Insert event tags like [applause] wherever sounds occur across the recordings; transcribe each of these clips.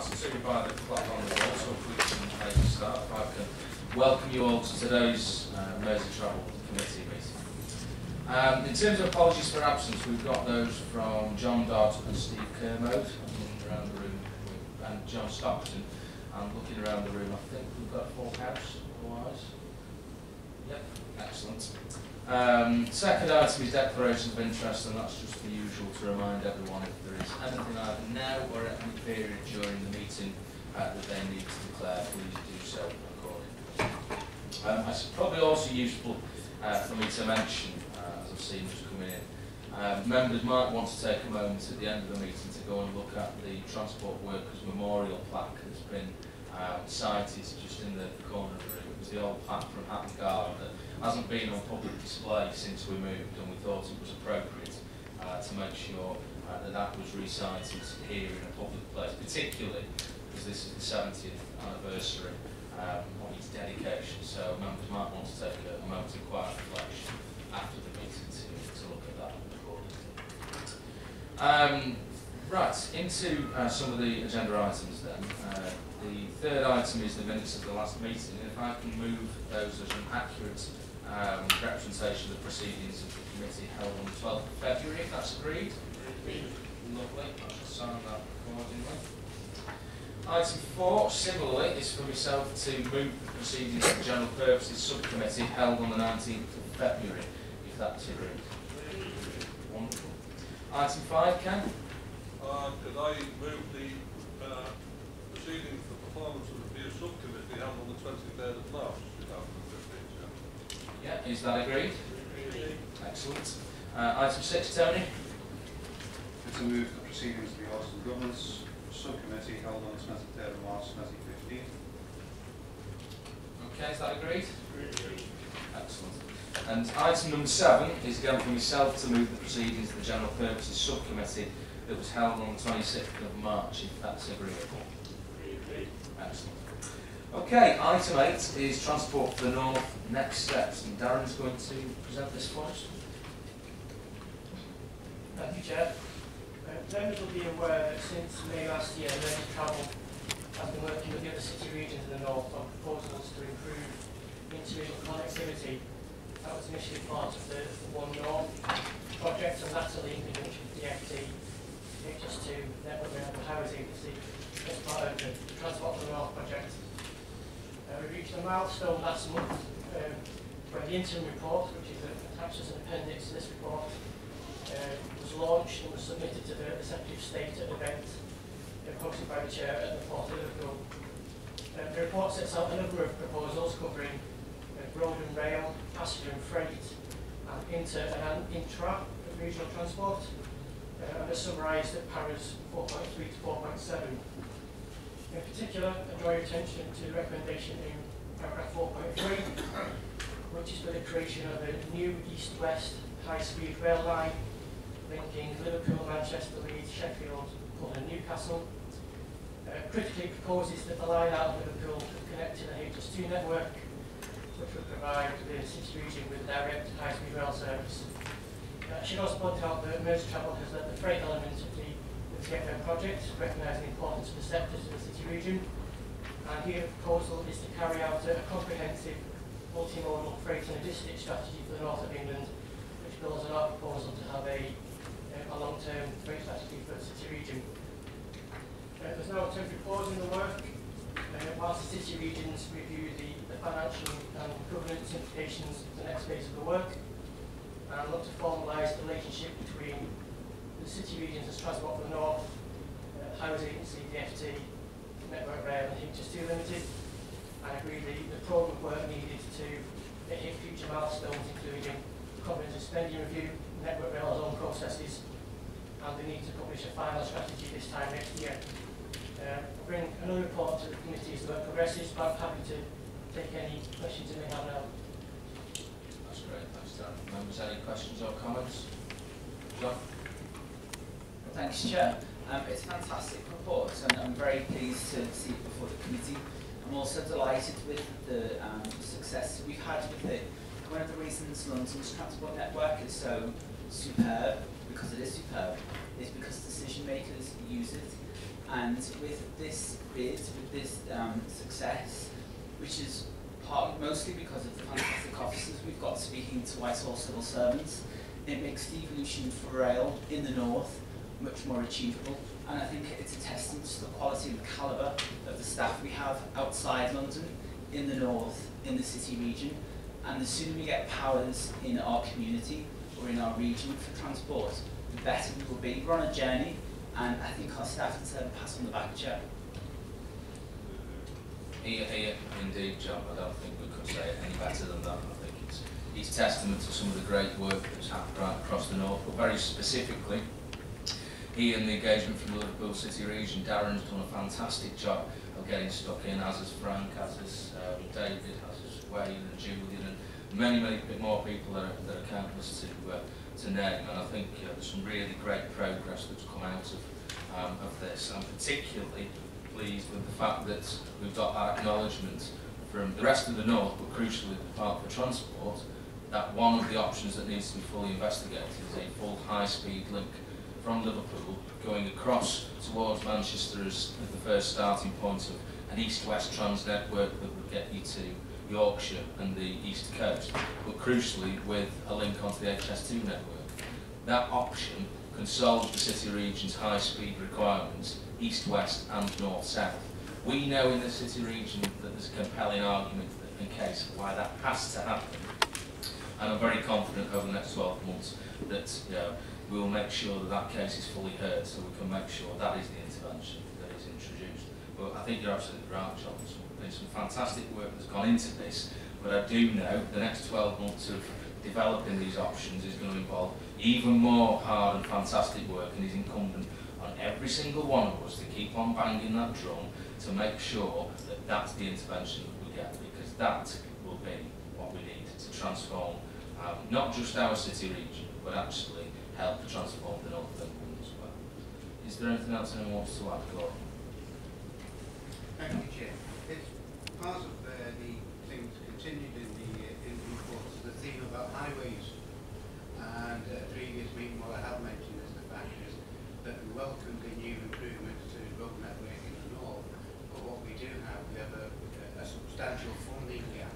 See by the clock on the wall, so if we can a start, I can welcome you all to today's uh, Mersey Travel Committee meeting. Um, in terms of apologies for absence, we've got those from John Dodd and Steve Kermode, looking around the room, and John Stockton. And looking around the room, I think we've got full house, otherwise. Yep, excellent. Um, second item is declaration of interest, and that's just the usual to remind everyone if there is anything either now or at any period during the meeting uh, that they need to declare, please do so accordingly. Um, it's probably also useful uh, for me to mention, uh, as I've seen just coming in, um, members might want to take a moment at the end of the meeting to go and look at the Transport Workers Memorial plaque that's been uh, sited just in the corner of the room. It was the old plaque from Hatton Garden that hasn't been on public display since we moved and we thought it was appropriate uh, to make sure uh, that that was recited here in a public place, particularly because this is the 70th anniversary um, of its dedication, so members might want to take a, a moment of quiet reflection after the meeting to, to look at that accordingly. Um, right, into uh, some of the agenda items then. Uh, the third item is the minutes of the last meeting, and if I can move those as an accurate um, representation of the proceedings of the committee held on the 12th of February, if that's agreed. Lovely, I shall sign that accordingly. Item four, similarly, is for myself to move the proceedings of the General Purposes Subcommittee held on the 19th of February, if that's agreed. Wonderful. Item five, Ken? Uh, could I move the uh, proceedings for performance of the Beer Subcommittee held on the 23rd of March 2015, Chair? Yeah, is that agreed? Excellent. Uh, item six, Tony? To move the proceedings of the Audit and Governance Subcommittee held on the 23rd of March 2015. Okay, is that agreed? Excellent. And item number seven is again for myself to move the proceedings of the General Purposes Subcommittee that was held on the 26th of March, if that's agreeable. Excellent. Okay, item eight is Transport for the North, next steps, and Darren's going to present this for us. Thank you, Chair. Uh, members will be aware that since May last year, Learning Travel has been working with the other city regions in the north on proposals to improve interregional connectivity. That was initially part of the One North project, and latterly in conjunction with DFT, HS2 Network Renewable Highways Agency, as part of the Transport for the North project. Uh, we reached a milestone last month um, when the interim report, which is attached as an appendix to this report, uh, was launched and was submitted to the, Secretary of State at an event hosted by the Chair at the Port of Liverpool. Uh, the report sets out a number of proposals covering uh, road and rail, passenger and freight, and inter and intra regional transport. Uh, and are summarised at paras 4.3 to 4.7. In particular, I draw your attention to the recommendation in paragraph 4.3, which is for the creation of a new east-west high-speed rail line linking Liverpool, Manchester, Leeds, Sheffield, Hull and Newcastle. Uh, critically proposes that the line out of Liverpool could connect to the HS2 network, which would provide the city region with direct high-speed rail service. Uh, should also point out that Merseytravel has led the freight element of the, TFN project, recognising the importance of the sectors to the city region. And here the proposal is to carry out a, a comprehensive multimodal freight and logistics strategy for the north of England, which builds on our proposal to have a a long-term freight strategy for the city region. Uh, there's no temporary pause in the work, uh, whilst the city regions review the, the financial and governance implications of the next phase of the work, and look to formalise the relationship between the city regions as Transport for the North, uh, Agency, DFT, Network Rail and HS2 Limited, and agree the, the programme of work needed to hit future milestones, including comprehensive spending review, Network Rail's own processes, and they need to publish a final strategy this time next year. Uh, I'll bring another report to the committee as the work progresses, but I'm happy to take any questions you may have now. That's great, thanks Darren. Members, any questions or comments? John? Thanks, Chair. Um, it's a fantastic report, and I'm very pleased to see it before the committee. I'm also delighted with the um, success we've had with it. One of the reasons London's transport network is so superb, because it is superb, is because decision makers use it And with this bid, with this um, success, which is partly mostly because of the fantastic officers we've got speaking to Whitehall civil servants, it makes the evolution for rail in the north much more achievable. And I think it's a testament to the quality and the calibre of the staff we have outside London, in the north, in the city region. And the sooner we get powers in our community or in our region for transport, the better we will be. We're on a journey, and I think our staff deserve a pass on the back, Chair. Here, indeed, John, I don't think we could say it any better than that. I think it's, it's testament to some of the great work that's happened right across the north, but very specifically, he and the engagement from the Liverpool City region, Darren's done a fantastic job of getting stuck in, as has Frank, as has um, David, as has Wayne and Julian, and many, many more people that are, that are countless to, uh, to name. And I think uh, there's some really great progress that's come out of, um, of this. I'm particularly pleased with the fact that we've got that acknowledgement from the rest of the North, but crucially the Department for Transport, that one of the options that needs to be fully investigated is a full high-speed link from Liverpool going across towards Manchester as the first starting point of an east-west trans network that would get you to Yorkshire and the east coast, but crucially with a link onto the HS2 network. That option can solve the city region's high-speed requirements, east-west and north-south. We know in the city region that there's a compelling argument in case why that has to happen. And I'm very confident over the next 12 months that you know, we will make sure that that case is fully heard so we can make sure that is the intervention that is introduced. But I think you're absolutely right, John. There's some fantastic work that's gone into this, but I do know the next 12 months of developing these options is going to involve even more hard and fantastic work and is incumbent on every single one of us to keep on banging that drum to make sure that that's the intervention that we get because that will be what we need to transform um, not just our city region but actually help transform the North of as well. Is there anything else anyone wants to add, Gordon? Thank you, Chair. It's part of uh, the things continued in the, uh, in the report, the theme about highways. And uh, previous meeting, what I have mentioned is the fact is that we welcome the new improvements to the road network in the north, but what we do have, we have a, a substantial funding gap.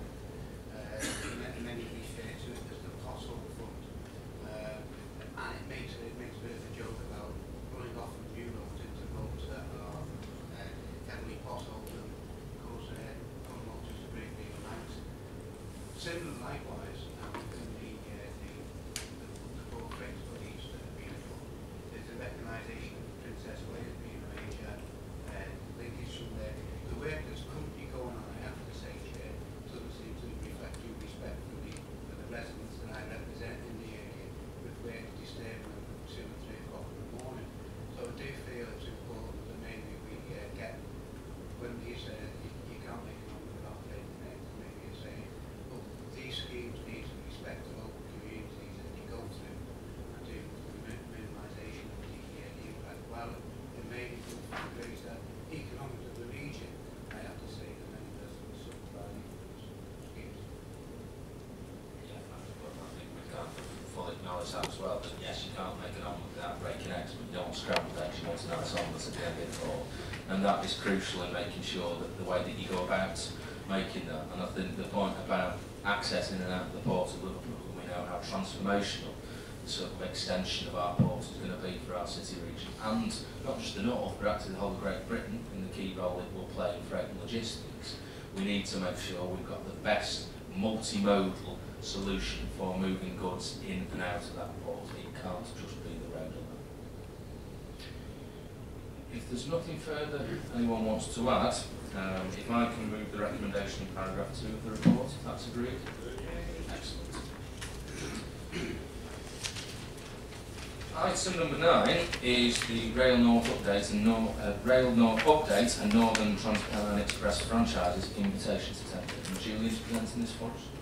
Uh, many, many refer to it as the pothole fund. Uh, and it makes, it makes a bit of a joke about running off from new roads into roads that are uh, heavily potholed and cause uh, come up just a great deal of angst. Similar likewise, um, in the, uh, the, the, the boat freight studies that have been done, there's a recognisation of Princess Wales being a major uh, linkage from there. The work that's currently going on, I have to say, Chair, doesn't seem to reflect due respect for the, for the residents that I represent in the area with work disturbing them from two and three o'clock in the morning. So I do feel it's important that maybe we uh, get, when these, uh, you, you can't make an without taking it, maybe you're saying, well, these schemes need to respect the local communities that you go through and do mi- minimisation of the, uh, the impact. While it may be good for the greater economics of the region, I have to say that many residents suffer by these schemes. Yeah, I think we can as well. Yes, you can't make an omelette without breaking eggs, but you don't want scrambled eggs, you want a nice omelette at the end of it all. And that is crucial in making sure that the way that you go about making that, and I think the point about accessing and out of the port of Liverpool, we know how transformational the sort of extension of our port is going to be for our city region, and not just the north, but actually the whole of Great Britain and the key role it will play in freight and logistics. We need to make sure we've got the best multimodal solution for moving goods in and out of that port. It can't just be the road alone. If there's nothing further anyone wants to add, um, if I can move the recommendation in paragraph two of the report, if that's agreed. Excellent. Item number nine is the Rail North update and Nor- uh, Rail North update and Northern Trans-Pennine Express franchises invitation to tender. And Julian's presenting this for us.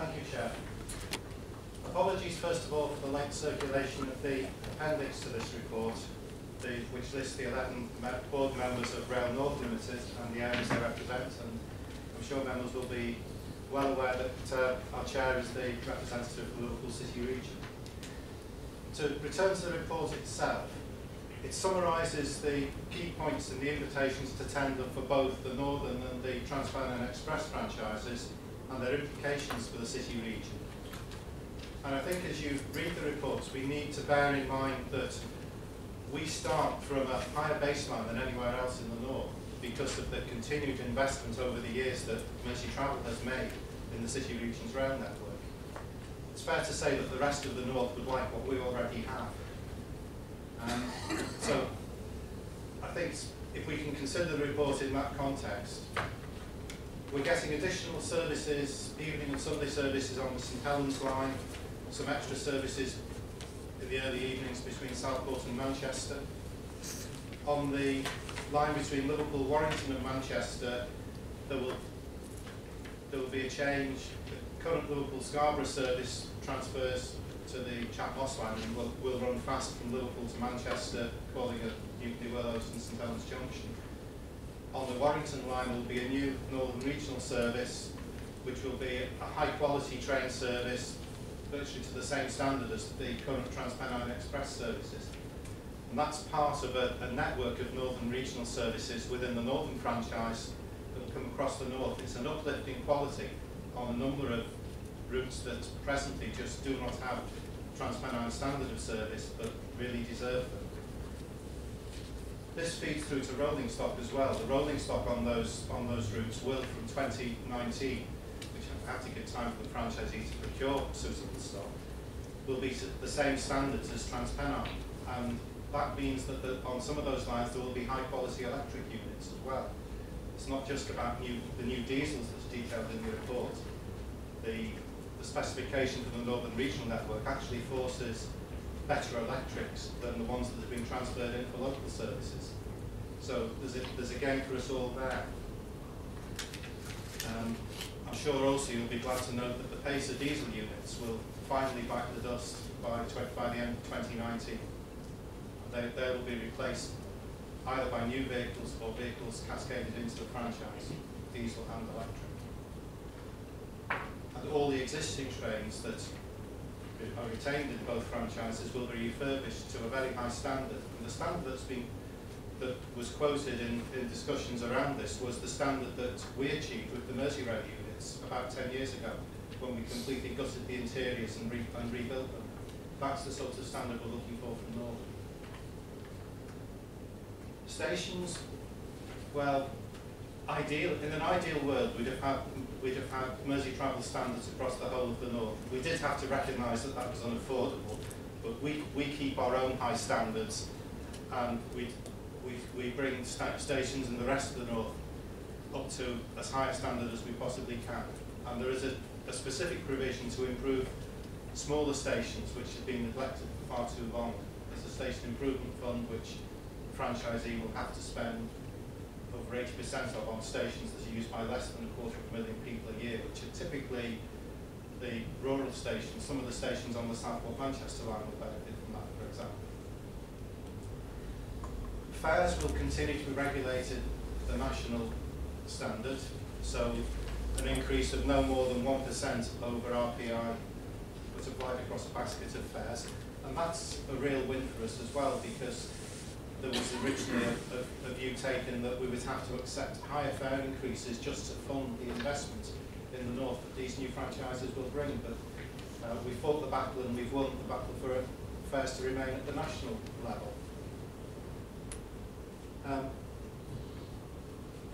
Thank you, Chair. Apologies first of all for the late circulation of the appendix to this report, the, which lists the 11 board members of Rail North Limited and the areas they represent. And I'm sure members will be well aware that uh, our chair is the representative of the Liverpool City region. To return to the report itself, It summarises the key points in the invitations to tender for both the Northern and the Transpennine Express franchises and their implications for the city region. And I think as you read the reports, we need to bear in mind that we start from a higher baseline than anywhere else in the north because of the continued investment over the years that Merseytravel has made in the city region's rail network. It's fair to say that the rest of the north would like what we already have. Um, so I think if we can consider the report in that context, we're getting additional services, evening and Sunday services on the St Helens line, some extra services in the early evenings between Southport and Manchester. On the line between Liverpool, Warrington and Manchester, there will, there will be a change. The current Liverpool Scarborough service transfers to the Chat Moss line and will, will run fast from Liverpool to Manchester, calling at Newton-le-Willows and St Helens Junction. Warrington line will be a new Northern Regional service, which will be a high quality train service, virtually to the same standard as the current Transpennine Express services. And that's part of a, a network of Northern Regional services within the Northern franchise that will come across the North. It's an uplifting quality on a number of routes that presently just do not have Transpennine standard of service, but really deserve them. This feeds through to rolling stock as well. The rolling stock on those on those routes will, from 2019, which have to give time for the franchisee to procure suitable stock, will be the same standards as Transpennine. And that means that the, on some of those lines there will be high quality electric units as well. It's not just about new, the new diesels that's detailed in the report. The, the specification for the Northern Regional Network actually forces better electrics than the ones that have been transferred in for local services. So there's a, there's a gain for us all there. Um, I'm sure also you'll be glad to note that the Pacer diesel units will finally bite the dust by, by the end of 2019 they, they will be replaced either by new vehicles or vehicles cascaded into the franchise, diesel and electric. And all the existing trains that are retained in both franchises will be refurbished to a very high standard. And the standard that's been that was quoted in, in discussions around this was the standard that we achieved with the Merseyrail units about 10 years ago when we completely gutted the interiors and, re, and rebuilt them. That's the sort of standard we're looking for from Northern. Stations, well, ideal in an ideal world, we'd have had we'd have had Merseytravel standards across the whole of the north. We did have to recognise that that was unaffordable, but we we keep our own high standards, and we we we bring sta stations in the rest of the north up to as high a standard as we possibly can. And there is a, a specific provision to improve smaller stations which have been neglected for far too long. There's a station improvement fund which franchisee will have to spend over 80% of on stations that are used by less than a quarter of a million people a year, which are typically the rural stations. Some of the stations on the South Southport Manchester line will benefit from that, for example. Fares will continue to be regulated at the national standard, so an increase of no more than 1% over RPI was applied across a basket of fares. And that's a real win for us as well because there was originally a, a, a, view taken that we would have to accept higher fare increases just to fund the investment in the north that these new franchises will bring. But uh, we fought the battle and we've won the battle for fares to remain at the national level. Um,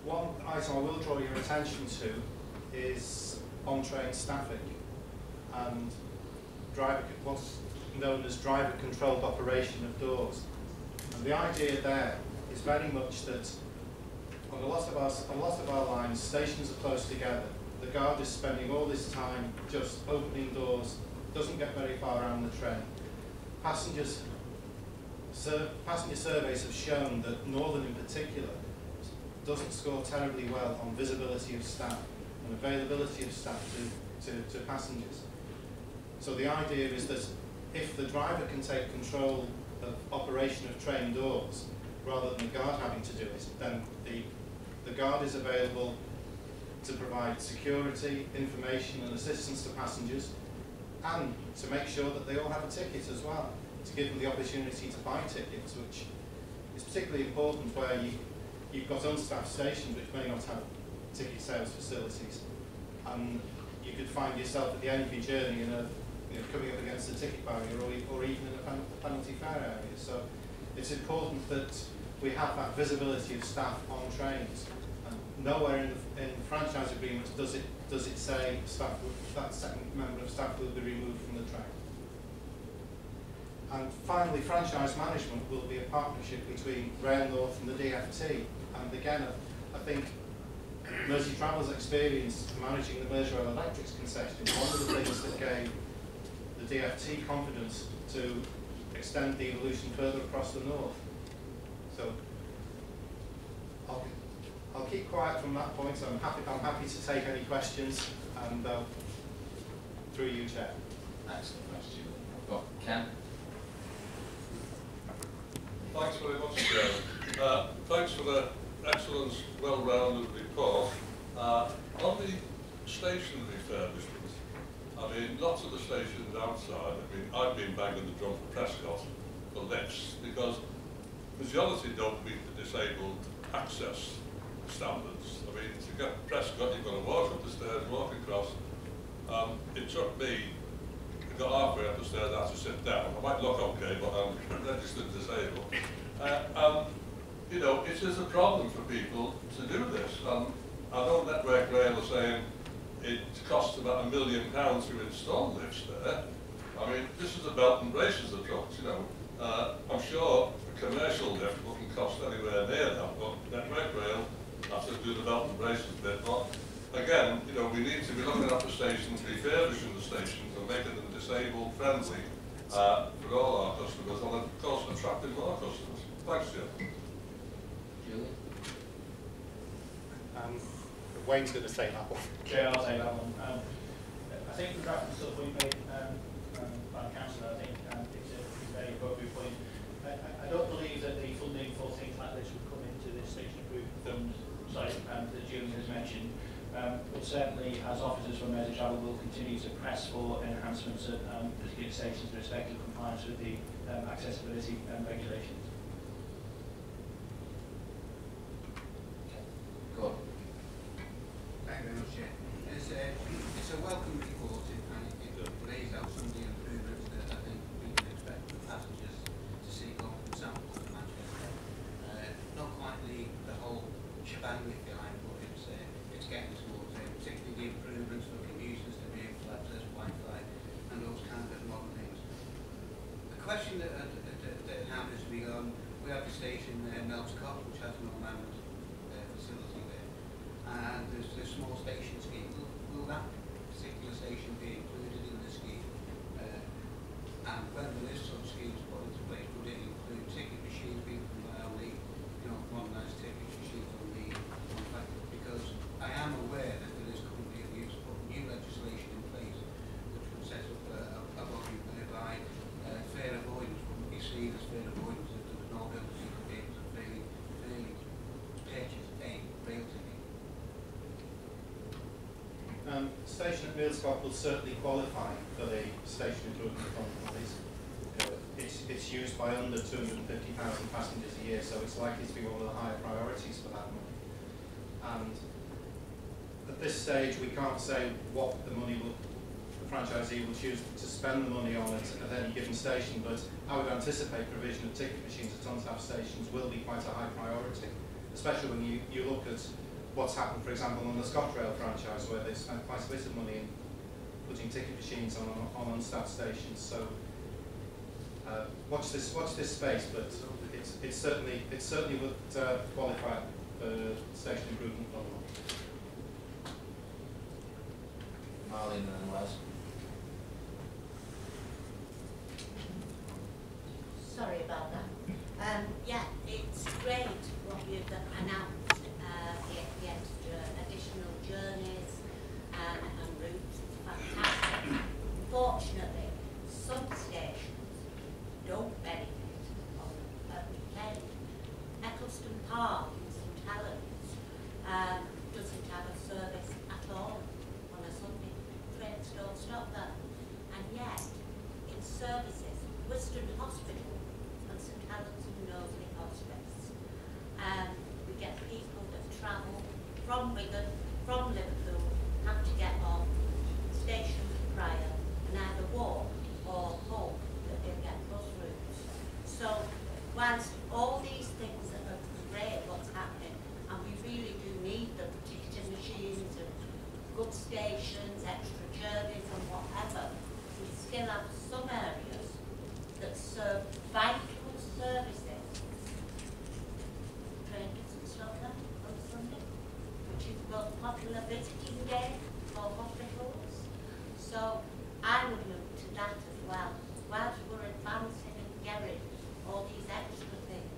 one item I will draw your attention to is on-train staffing and driver, what's known as driver-controlled operation of doors. And the idea there is very much that on a lot of our, a lot of our lines, stations are close together. The guard is spending all this time just opening doors, doesn't get very far around the train. Passengers, sur passenger surveys have shown that Northern in particular doesn't score terribly well on visibility of staff and availability of staff to, to, to passengers. So the idea is that if the driver can take control of operation of train doors rather than the guard having to do it, then the, the guard is available to provide security, information and assistance to passengers and to make sure that they all have a ticket as well, to give them the opportunity to buy tickets, which is particularly important where you, you've got unstaffed stations which may not have ticket sales facilities. And you could find yourself at the end of your journey in a, you know, coming up against the ticket barrier or, or even in a pen- penalty fare area. So it's important that we have that visibility of staff on trains. And nowhere in the, in the franchise agreements does it, does it say staff, that second member of staff will be removed from the train. And finally, franchise management will be a partnership between Rail North and the DFT. And again, I think Merseytravel's experience managing the Merseyrail Electrics concession one of the things that gave the DFT confidence to extend the evolution further across the north. So I'll, I'll keep quiet from that point. I'm happy, I'm happy to take any questions and uh, through you, Chair. Excellent, thanks, Julie. I've got Ken. Thanks very much, Chairman. Uh, thanks for the excellent, well-rounded report. Uh, on the station refurbishment, I mean, lots of the stations outside, I mean, I've been banging the drum for Prescot for lifts because majority don't meet the disabled access standards. I mean, to get Prescot, you've got to walk up the stairs, walk across. Um, it took me I got halfway up the stairs, I had to sit down. I might look okay, but I'm [laughs] registered disabled. Uh, um, you know, it is a problem for people to do this I know Network Rail are saying it costs about a million pounds to install lifts there. I mean, this is a belt and braces approach, you know. Uh, I'm sure a commercial lift wouldn't cost anywhere near that, but Network Rail have to do the belt and braces bit. But again, you know, we need to be looking at the stations, refurbishing the stations and making them disabled friendly uh, for all our customers and of course attracting more customers. Thanks, Jim. Julie? Um, Wayne's going to say that one. Chair, I'll take that one. Um, I think the draft and stuff we made um, um, by the council, I think um, it's a it's a very appropriate point. I, I I don't believe that the funding for things like this would come into the station improvement fund, sorry, um, that Julie has mentioned. Um, but certainly, as officers from Merseytravel, will continue to press for enhancements of um, particular stations with respect to compliance with the um, accessibility um, regulations. Go on. Thank you very much, Chair. It's a, it's a welcome report and it, it lays out some of the improvements that I think we can expect from passengers to see going from Southport to Manchester. Uh, not quite the, the whole shebang, if you like, but it's, uh, it's getting towards it, particularly the improvements for commuters to be able to access Wi-Fi and those kind of modern things. The question that, that, that, that happens to me on, we have the station there, Meols Cop, which has no manned uh, facility there and there's the small station scheme. Will, will that particular station be included in the scheme? Uh, and when there is such schemes put into place, would it include ticket machines being provided on the, you know, modernised ticket machines on the, on the back? Because I am aware that there is currently a use of new legislation in place which would set up a, a, a body whereby uh, fare avoidance wouldn't be seen as fare avoidance if there was no ability to be able to fairly, fairly purchase a rail ticket. Um, station at Meols Cop will certainly qualify for the station improvement monies. Uh, It's, it's used by under 250,000 passengers a year, so it's likely to be one of the higher priorities for that money. And at this stage, we can't say what the money will, the franchisee will choose to spend the money on at, at any given station, but I would anticipate provision of ticket machines at on-tap stations will be quite a high priority, especially when you, you look at what's happened, for example, on the ScotRail franchise, where they spent quite a bit of money in putting ticket machines on, on unstaffed stations. So uh, watch this, watch this space, but it's, it's certainly, it certainly would uh, qualify for station improvement fund. Marlene and then Les. Sorry about that. Um, yeah, it's great what you've announced, uh, the, the extra additional journeys and, and routes. It's fantastic. Unfortunately, some stations don't benefit on a weekend. Eccleston Park in St Helens um, doesn't have a service at all on a Sunday. Trains don't stop there. And yet, in services, Whiston Hospital and St Helens and Knowsley Hospice connections, extra journeys and whatever, we still have some areas that serve vital services. Train doesn't stop there on Sunday, which is the most popular visiting day for hospitals. So I would look to that as well. Whilst we're advancing and getting all these extra things,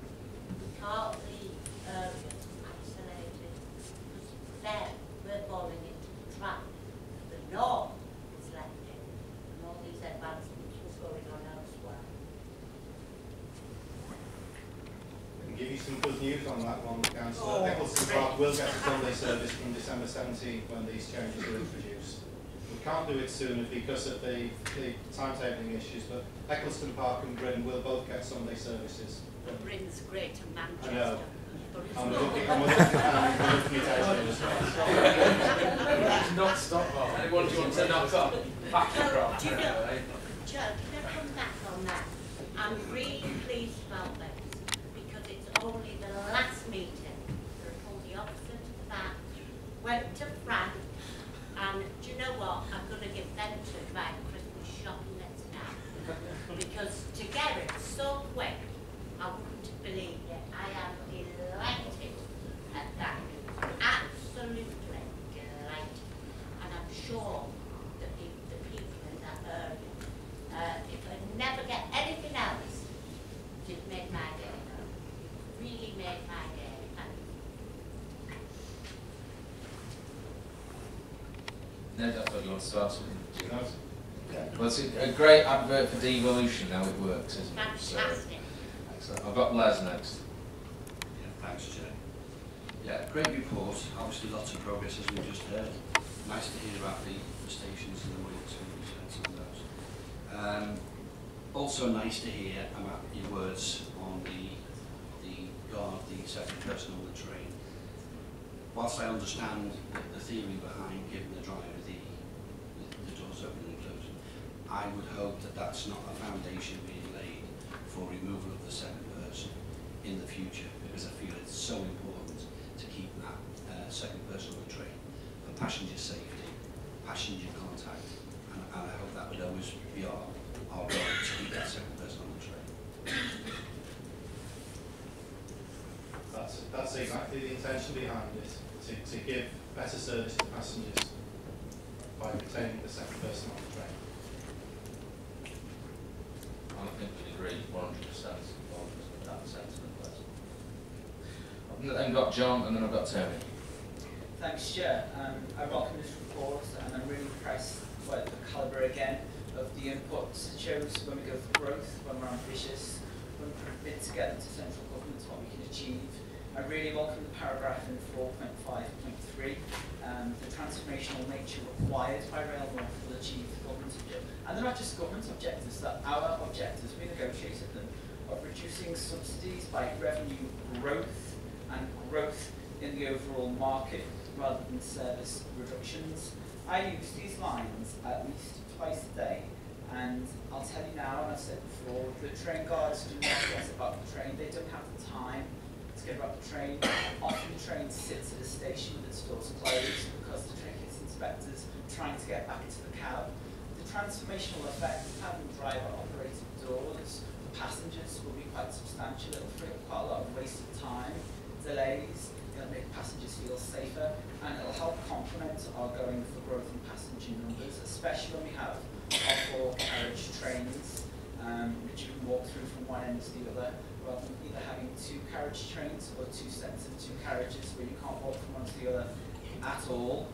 we can't leave areas isolated. Because then we're falling into the trap the north is left in and all these advancements was going on elsewhere. I can give you some good news on that one, Oh, councillor. Eccleston. Park will get a Sunday service from December 17th when these changes are introduced. We can't do it sooner because of the, the timetabling issues, but Eccleston Park and Bryn will both get Sunday services. But Britain's great and I Manchester. know. But it's I'm not. looking, I'm looking, I'm looking at Adrian as well. Not stop Anyone do you want to knock up? Back to crop. Do you know, Joe, can I come back on that? I'm really pleased about this because it's only the last meeting that pulled the opposite to that. Went to Frank and do you know what? I'm going to give them to buy Christmas shopping list now. Because to get it so quick, I wouldn't believe it. I am delighted at that. Absolutely delighted. And I'm sure that the, the people in that area, uh, if I never get anything else, it made my day. It really made my day. And No, I thought you want to start something. Do you know? Well, it's a, a great advert for devolution, now it works, isn't it? Fantastic. excellent. I've got Les next. Yeah, thanks, Chair. Yeah, great report. Obviously, lots of progress as we've just heard. Nice to hear about the, the stations and the money that's going to be spent on those. Um, also nice to hear about your words on the the guard, the second person on the train. Whilst I understand the, the theory behind giving the driver the, the, the doors open and closing, I would hope that that's not a foundation being laid for removal of the second person in the future because I feel it's so important to keep that uh, second person on the train for passenger safety, passenger contact, and, and I hope that would always be our, our goal to keep that second person on the train. That's, that's exactly the intention behind it, to, to give better service to passengers by retaining the second person on the train. I think we'd agree 100% with that sentiment. Les. I've then got John and then I've got Tony. Thanks, Chair. Um, I welcome this report and I'm really impressed by the calibre again of the inputs it shows when we go for growth, when we're ambitious, when we commit together to central government what we can achieve. I really welcome the paragraph in 4.5.3, um, the transformational nature required by Rail North will achieve the government objectives. And they're not just government objectives, they're our objectives, we negotiated them, of reducing subsidies by revenue growth and growth in the overall market rather than service reductions. I use these lines at least twice a day and I'll tell you now, and I've said before, the train guards do not get about the train, they don't have the time to get about the train. Often the train sits at a station with its doors closed because the gets inspectors trying to get back into the cab. The transformational effect of having driver operated doors for passengers will be quite substantial. It'll free up quite a lot of wasted time, delays, it'll make passengers feel safer, and it'll help complement our going for growth in passenger numbers, especially when we have our four carriage trains, um, which you can walk through from one end to the other, either having two carriage trains or two sets of two carriages where you can't walk from one to the other at all.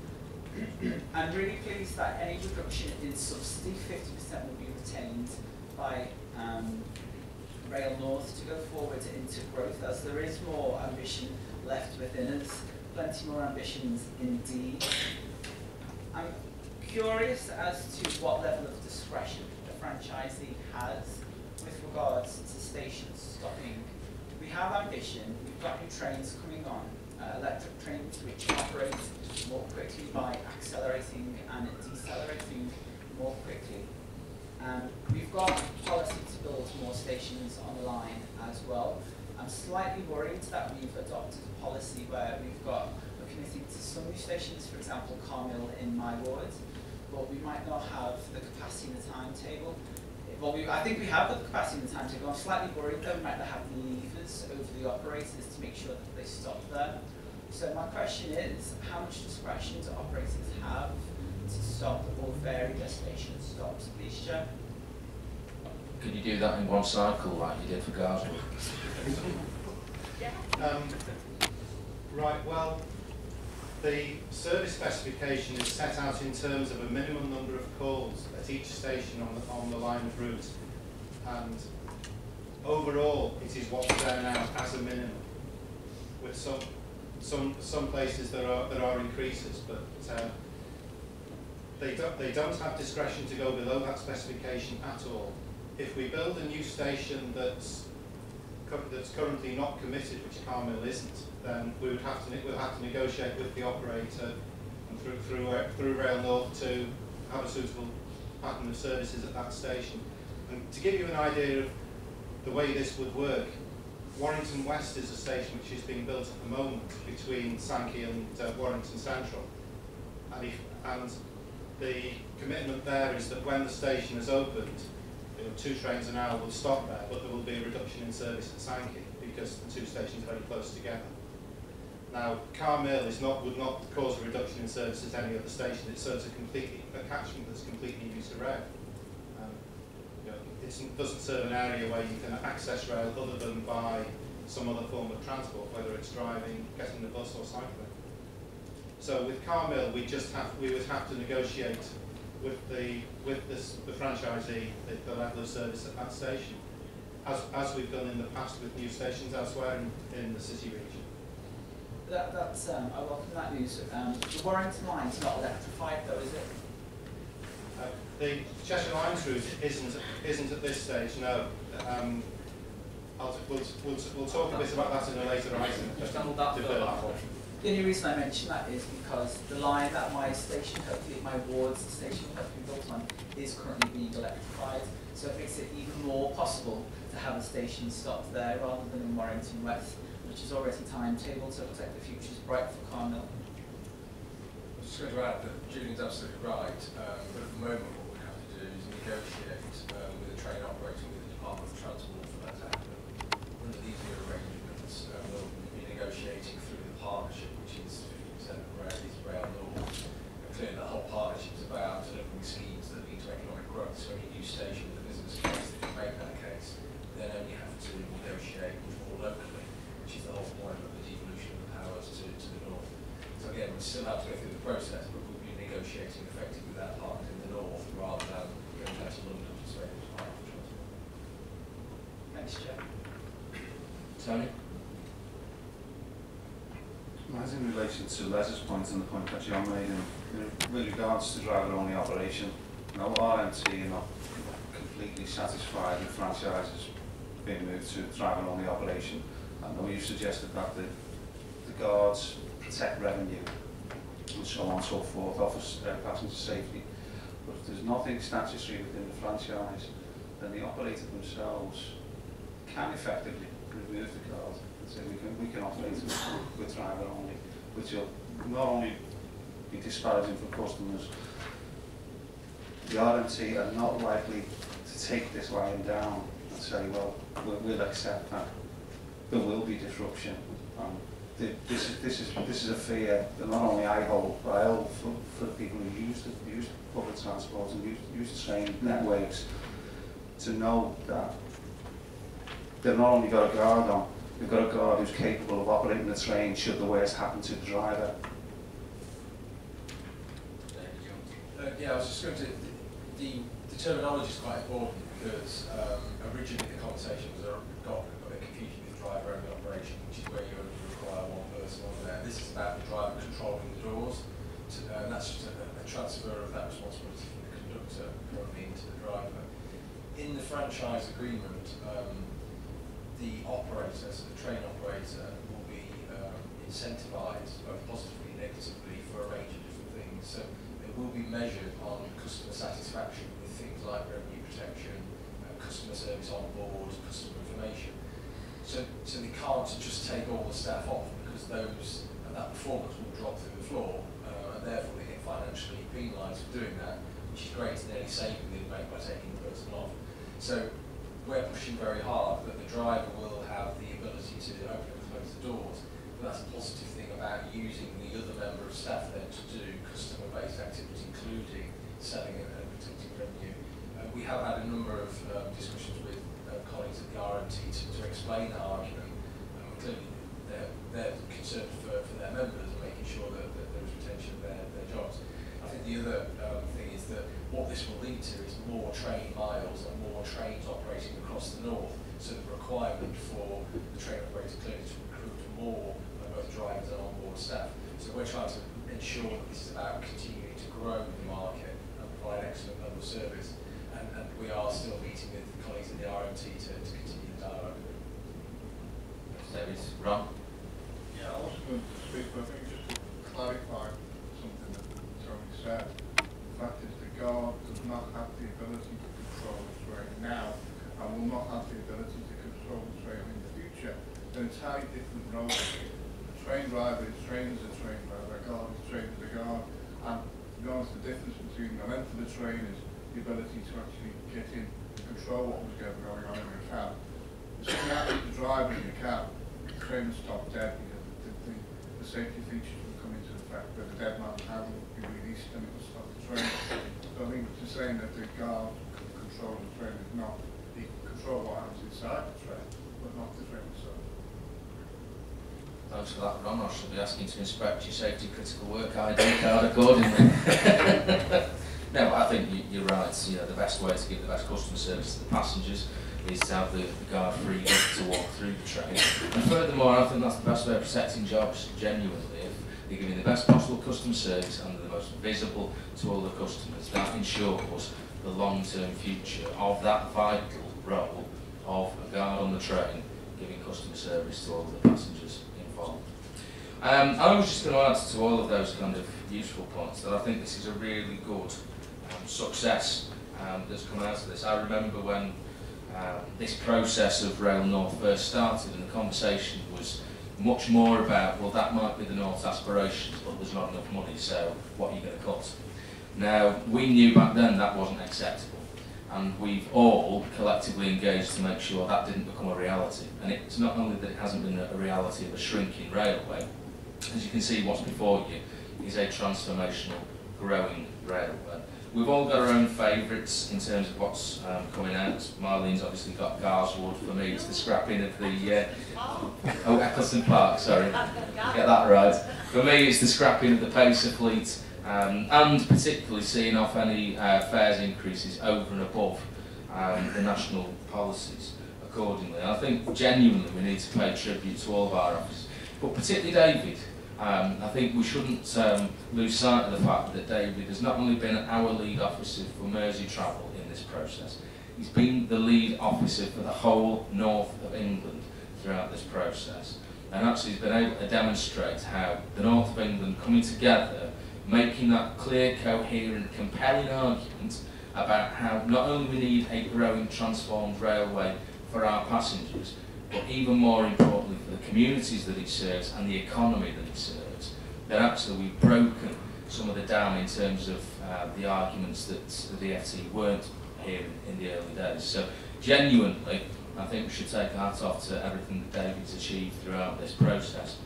[clears throat] I'm really pleased that any reduction in subsidy, 50% will be retained by um, Rail North to go forward into growth as there is more ambition left within us, plenty more ambitions indeed. I'm curious as to what level of discretion the franchisee has with regards to stations stopping. We have ambition, we've got new trains coming on, uh, electric trains which operate more quickly by accelerating and decelerating more quickly. Um, we've got policy to build more stations on the line as well. I'm slightly worried that we've adopted a policy where we've got, a committing to some new stations, for example, Carr Mill in my ward, but we might not have the capacity in the timetable. Well, we, I think we have got the capacity in the timetable. I'm slightly worried though we might not have the levers over the operators to make sure that they stop there. So my question is, how much discretion do operators have to stop or vary destination stops, please, Chair? Can you do that in one cycle like you did for Garswood? [laughs] Um, right, well, the service specification is set out in terms of a minimum number of calls at each station on the, on the line of route. And overall, it is what's there now as a minimum. With some, some, some places there are, there are increases, but uh, they, don't, they don't have discretion to go below that specification at all. If we build a new station that's that's currently not committed, which Carr Mill isn't, then we would have to, we'll have to negotiate with the operator and through, through, uh, through Rail North to have a suitable pattern of services at that station. And to give you an idea of the way this would work, Warrington West is a station which is being built at the moment between Sankey and uh, Warrington Central. And, if, and the commitment there is that when the station is opened, two trains an hour will stop there, but there will be a reduction in service at Sankey because the two stations are very close together. Now, Carr Mill is not, would not cause a reduction in service at any other station. It serves a completely a catchment that's completely used to rail. Um, you know, it doesn't serve an area where you can access rail other than by some other form of transport, whether it's driving, getting the bus or cycling. So with Carr Mill, we just have, we would have to negotiate with the, with this, the franchisee, the, the level of service at that station, as, as we've done in the past with new stations elsewhere in, in the city region. That, that's, um, I welcome that news. Um, the Warrington line's not electrified though, is it? Uh, the Cheshire Lines route isn't, isn't at this stage, no. Um, I'll, we'll, we'll, we'll talk a bit about that in a later item. Just handle that Defer. first. The only reason I mention that is because the line that my station, hopefully my ward's station hopefully built on, is currently being electrified. So it makes it even more possible to have a station stopped there rather than in Warrington West, which is already timetabled, so it looks like the future's bright for Carr Mill. I was just going to add that Julian's absolutely right, um, but at the moment what we have to do is negotiate um, with the train operator, with the Department of Transport for that to happen. Under these new arrangements, um, we'll be negotiating through the partnership, which is 50% of rail, is rail north. And clearly the whole partnership is about delivering schemes that lead to economic growth, so any new station with a business case that can make that case, then only have to negotiate with more locally, which is the whole point of the devolution of the powers to, to the north. So again, we still have to go through the process, but we'll be negotiating effectively with our partners in the north rather than going down to London to say it's part of the transport. Thanks, Chair. Tony? As in relation to Les's point and the point that John made in, with regards to driver-only operation, no RMT are not completely satisfied with franchises being moved to driver-only operation. I know you've suggested that the, the guards protect revenue and so on and so forth, offers uh, passenger safety. But if there's nothing statutory within the franchise, then the operator themselves can effectively remove the card and say we can, we can operate with, with driver only, which will not only be disparaging for customers, the RMT are not likely to take this lying down and say, well, we'll, we'll accept that. There will be disruption. Um, th- this is this is this is a fear that not only I hold, but I hold for, for the people who use the use public transport and use, use the train networks to know that they've not only got a guard on, they've got a guard who's capable of operating the train should the worst happen to the driver. Uh, yeah, I was just going to, the, the, the terminology is quite important because um, originally the conversation was got a bit confusing with driver only operation, which is where you only require one person on there. This is about the driver controlling the doors, to, uh, and that's just a, a transfer of that responsibility from the conductor currently into the driver. In the franchise agreement, um, the operator, so the train operator, will be um, incentivised both positively and negatively for a range of different things. So it will be measured on customer satisfaction with things like revenue protection, uh, customer service on board, customer information. So, so they can't just take all the staff off because those are that performance will drop through the floor, uh, and therefore they get financially penalised for doing that, which is greater than any saving they make by taking the person off. So we're pushing very hard that the driver will have the ability to open and close the doors. But that's a positive thing about using the other member of staff then to do customer-based activity, including selling and and protecting revenue. Uh, we have had a number of um, discussions with uh, colleagues at the RMT to, to explain that argument. Um, clearly, they're, they're concerned for, for their members and making sure that, that there is retention of their, their jobs. I think the other um, thing is that what this will lead to is more train miles and more trains operating across the north. So the requirement for the train operator clearly to recruit more both drivers and onboard staff. So we're trying to ensure that this is about continuing to grow the market and provide excellent level of service. And, and we are still meeting with colleagues in the RMT to, to continue the dialogue. David, Ron? Yeah, I was going to speak, but I think just to clarify something that Tony said. The fact is the guard does not have the ability to control the train now and will not have the ability to control the train in the future. They're entirely different roles. A train driver is trained as a train driver, a guard is trained as a guard. And to be honest, the difference between the length of the train is the ability to actually get in and control what was going on in the cab. Soon as the driver in the cab, the train will stop dead because the, the, the safety features will come into effect where the dead man hand will be released and it will stop the train. So I think just saying that the guard can control the train is not, he control what happens inside the train, but not the train itself. Thanks for that, Ron. I shall be asking to inspect your safety critical work ID card accordingly. [laughs] no, I think you, you're right. You know, the best way to give the best customer service to the passengers is to have the, the guard free to walk through the train. And furthermore, I think that's the best way of protecting jobs genuinely. If you're giving the best possible customer service and the most visible to all the customers, that ensures the long-term future of that vital role of a guard on the train giving customer service to all the passengers involved. Um, I was just going to add to all of those kind of useful points that I think this is a really good um, success um, that's come out of this. I remember when uh, this process of Rail North first started and the conversation was much more about, well, that might be the North's aspirations, but there's not enough money, so what are you going to cut? Now, we knew back then that wasn't acceptable, and we've all collectively engaged to make sure that didn't become a reality. And it's not only that it hasn't been a reality of a shrinking railway, as you can see what's before you is a transformational, growing railway. We've all got our own favourites in terms of what's um, coming out. Marlene's obviously got Garswood. For me, it's the scrapping of the... Uh, oh, Eccleston Park, sorry. Get that right. For me, it's the scrapping of the Pacer fleet um, and particularly seeing off any uh, fares increases over and above um, the national policies accordingly. I think genuinely we need to pay tribute to all of our officers, but particularly David. Um, I think we shouldn't um, lose sight of the fact that David has not only been our lead officer for Merseytravel in this process, he's been the lead officer for the whole north of England throughout this process. And actually he's been able to demonstrate how the north of England coming together, making that clear, coherent, compelling argument about how not only we need a growing, transformed railway for our passengers, but even more importantly for the communities that it serves and the economy that it serves, that actually we've broken some of the down in terms of uh, the arguments that the DFT weren't here in the early days. So genuinely, I think we should take a hat off to everything that David's achieved throughout this process.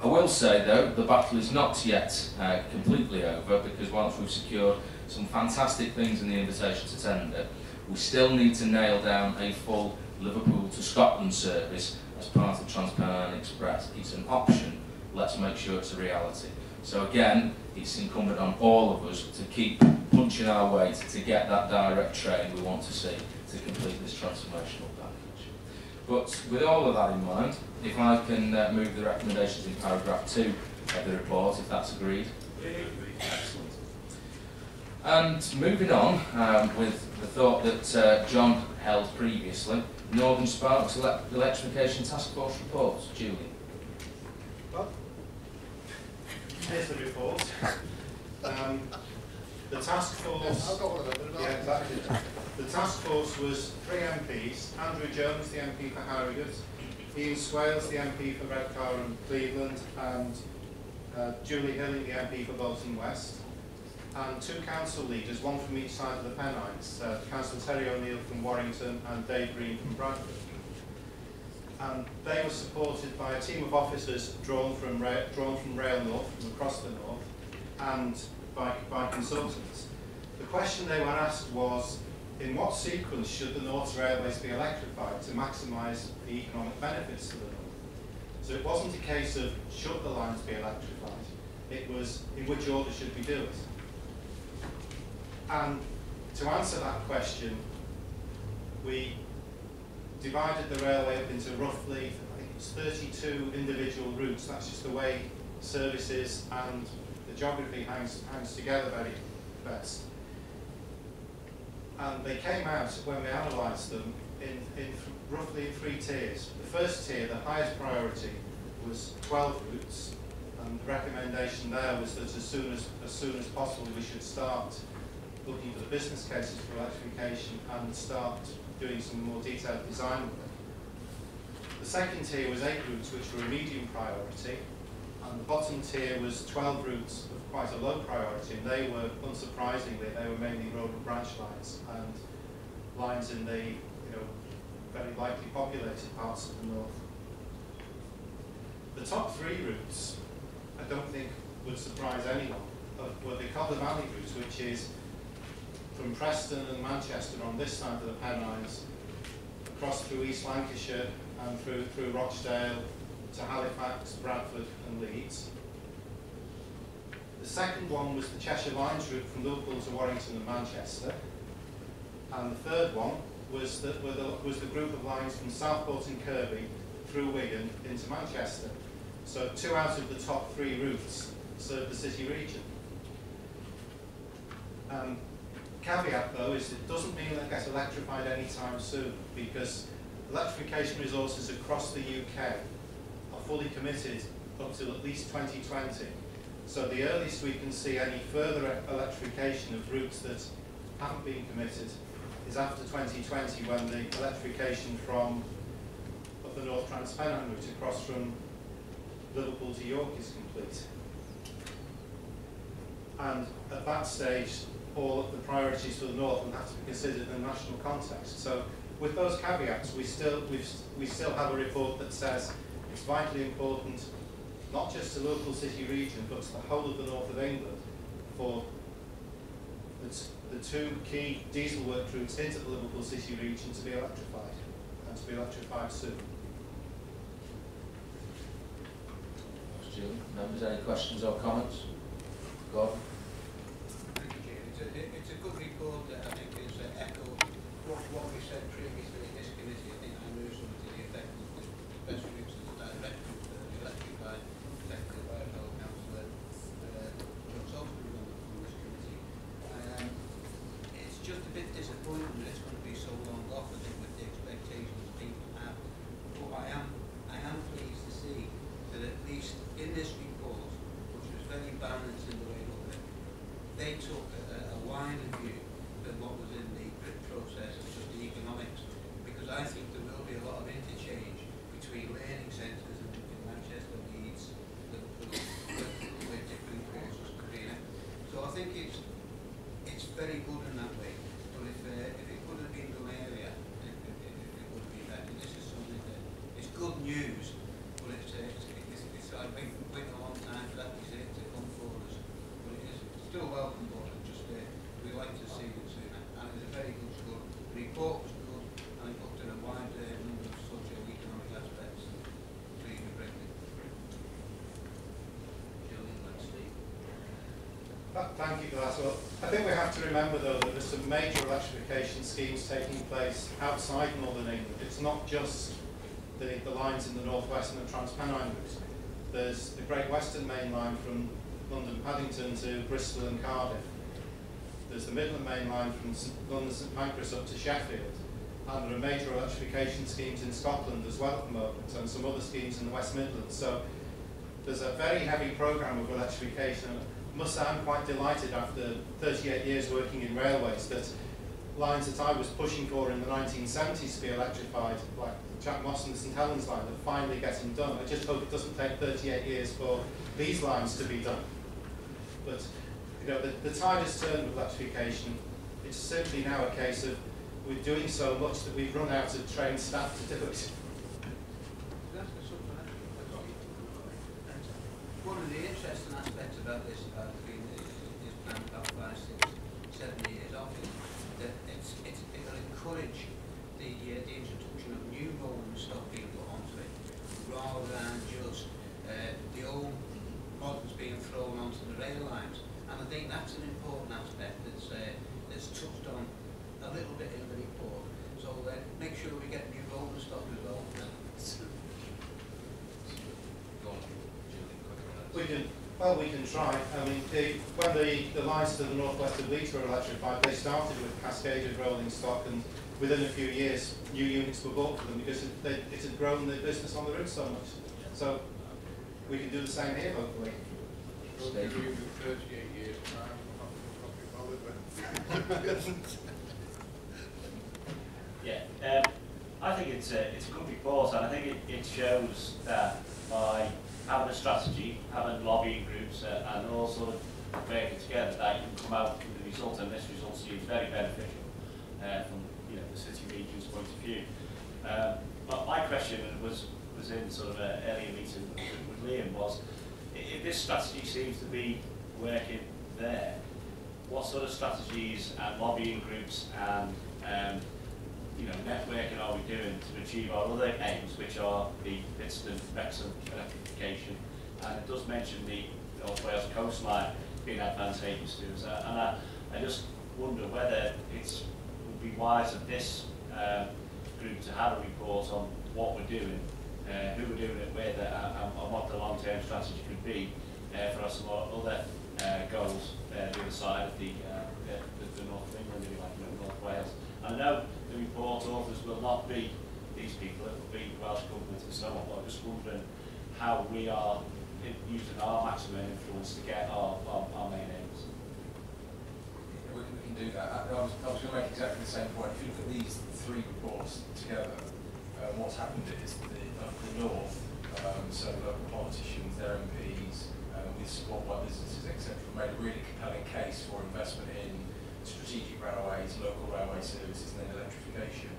I will say though, the battle is not yet uh, completely over because once we've secured some fantastic things in the invitation to tender, we still need to nail down a full Liverpool to Scotland service as part of Transpennine Express. It's an option, let's make sure it's a reality. So again, it's incumbent on all of us to keep punching our weight to get that direct train we want to see to complete this transformational package. But with all of that in mind, if I can uh, move the recommendations in paragraph 2 of the report, if that's agreed. Excellent. And moving on um, with the thought that uh, John held previously, Northern Sparks ele Electrification Task Force report. Julie. Well, here's the report. Um, the task force. I've got one of them, Yeah, exactly. The task force was three MPs: Andrew Jones, the MP for Harrogate, Ian Swales, the MP for Redcar and Cleveland, and uh, Julie Hilling, the MP for Bolton West, and two council leaders, one from each side of the Pennines, uh, Councillor Terry O'Neill from Warrington and Dave Green from Bradford. And they were supported by a team of officers drawn from, Ra drawn from Rail North, from across the north, and by, by consultants. The question they were asked was, in what sequence should the North Railways be electrified to maximise the economic benefits to the North? So it wasn't a case of should the lines be electrified, it was in which order should we do it? And to answer that question, we divided the railway up into roughly, I think it was 32 individual routes. That's just the way services and the geography hangs, hangs together very best. And they came out, when we analysed them, in, in roughly three tiers. The first tier, the highest priority, was 12 routes, and the recommendation there was that as soon as, as soon as possible we should start looking for the business cases for electrification and start doing some more detailed design work. The second tier was eight routes which were a medium priority and the bottom tier was 12 routes of quite a low priority and they were, unsurprisingly, they were mainly road and branch lines and lines in the you know, very lightly populated parts of the north. The top three routes, I don't think would surprise anyone, were the Calder Valley route, which is from Preston and Manchester on this side of the Pennines, across through East Lancashire and through, through Rochdale to Halifax, Bradford and Leeds. The second one was the Cheshire Lines route from Liverpool to Warrington and Manchester. And the third one was the, was the group of lines from Southport and Kirkby through Wigan into Manchester. So two out of the top three routes served the city region. Um, caveat though is it doesn't mean that it gets electrified anytime soon because electrification resources across the UK are fully committed up to at least 2020. So the earliest we can see any further electrification of routes that haven't been committed is after 2020 when the electrification from of the North Transpennine route across from Liverpool to York is complete. And at that stage, all of the priorities for the North will have to be considered in a national context. So with those caveats, we still, we still have a report that says it's vitally important, not just to local city region, but to the whole of the north of England for the, the two key diesel work routes into the Liverpool city region to be electrified, and to be electrified soon. Members, any questions or comments? Gordon? What we said previously in this committee, I think I knew some to the effect that the best routes to the direct route that are electrified, seconded by a fellow councillor, uh, this committee. Um, it's just a bit disappointing that it's going to be so long off, I think, with the expectations people have. But I am, I am pleased to see that at least in this report, which was very balanced in the way it looked at, they took a, a wider view than what was in the process of just the economics, because I think there will be a lot of interchange between learning centres in, in Manchester, Leeds, Liverpool, where different courses could be in it. So I think it's it's very good in that way. But if uh, if it could have been done earlier, it, it, it, it would have been better. This is something that is good news, but it's uh, it's, it's, it's I've been waiting a long time for that to, to come forward, but it is still welcome. But just uh, we like to see it sooner, and it's a very good report was good and it looked at a wide uh, number of socio-economic aspects to even bring it. Thank you for that. Well, I think we have to remember though that there's some major electrification schemes taking place outside Northern England. It's not just the, the lines in the northwest and the Transpennine route. There's the Great Western Main Line from London Paddington to Bristol and Cardiff there's the Midland Main Line from London St Pancras up to Sheffield. And there are major electrification schemes in Scotland as well at the moment, and some other schemes in the West Midlands. So there's a very heavy programme of electrification. Must say I'm quite delighted after 38 years working in railways that lines that I was pushing for in the 1970s to be electrified, like the Chat Moss and the St Helens line, are finally getting done. I just hope it doesn't take 38 years for these lines to be done. But you know, the, the tide has turned with electrification. It's simply now a case of we're doing so much that we've run out of trained staff to do it. One of the interesting aspects about this, uh, being this, this plan about five, six, seven years off is that it's, it's, it'll encourage the, uh, the introduction of new rolling stock being put onto it, rather than just, uh, the old models being thrown onto the rail lines. And I think that's an important aspect that's, uh, that's touched on a little bit in the report. So, uh, make sure we get new rolling stock as well. Go on, Julie, quicker on We that. can, well, we can try. I mean, the, when the, the lines to the northwest of Leeds were electrified, they started with cascaded rolling stock and within a few years, new units were bought for them because it, they, it had grown the business on the route so much. So we can do the same here, hopefully. We'll give you thirty-eight years time, I'll not be bothered with. Yeah, um, I think it's a, it's a good report and I think it, it shows that by having a strategy, having lobbying groups uh, and all sort of working together that you can come out with a result and this result seems very beneficial uh, from you know, the city region's point of view. Um, but my question was, was in sort of an earlier meeting with, with Liam was, if this strategy seems to be working there, what sort of strategies and lobbying groups and um, you know, networking are we doing to achieve our other aims, which are the instant Wrexham electrification? And it does mention the North Wales coastline being advantageous to us. Uh, and I, I just wonder whether it would be wise of this um, group to have a report on what we're doing, uh, who we're doing it with, uh, and, and what the long-term strategy could be uh, for us and other uh, goals uh, the other side of the, uh, the, the North of England, you like, North Wales. I know the report authors will not be these people, it will be Welsh Government and so on, but I'm just wondering how we are using our maximum influence to get our, our, our main aims. Yeah, We can, we can do that. I, I was, was going to make exactly the same point. If you look at these three reports together, um, what's happened is the, up the north, um, so local politicians, their MPs, um, with support by businesses, etc., made a really compelling case for investment in strategic railways, local railway services, and then electrification.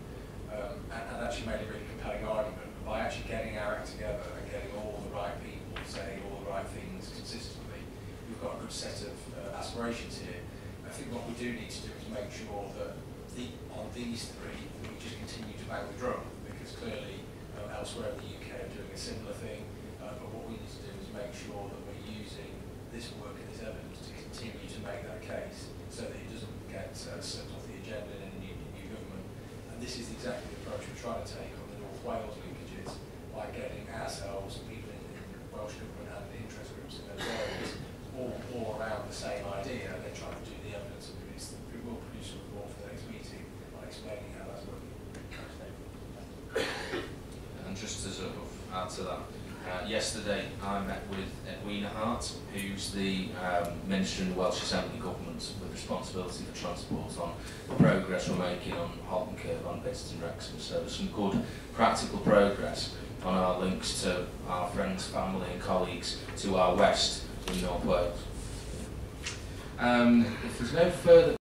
Um, and, and actually made a really compelling argument by actually getting our act together and getting all the right people saying all the right things consistently. We've got a good set of uh, aspirations here. I think what we do need to do is make sure that the, on these three, we just continue to bang the drum, because clearly um, elsewhere in the UK are doing a similar thing. Uh, but what we need to do is make sure that we're using this work and this evidence to continue to make that case, so that it doesn't get slipped off the agenda in any new, government. And this is exactly the approach we're trying to take on the North Wales linkages, by getting ourselves, people in, in Welsh government and the interest groups in those areas, all, all around the same idea, and then trying to do the evidence and produce, we will produce a report for the next meeting on explaining how that's working. And just to sort of add to that, uh, yesterday I met with Edwina Hart, who's the um, Minister in the Welsh Assembly Government with responsibility for transport on the progress we're making on Halton Curve on and Wrexham. So there's some good practical progress on our links to our friends, family and colleagues to our west in North Wales. Um, if there's no further